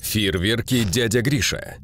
Фейерверки дядя Гриша.